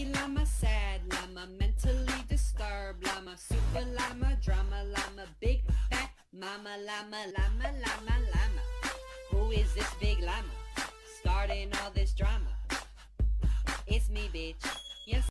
Happy llama, sad llama, mentally disturbed llama, super llama, drama llama, big fat mama llama, llama, llama, llama. Who is this big llama? Starting all this drama. It's me, bitch. Yes.